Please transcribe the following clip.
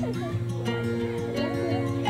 呵呵呵呵。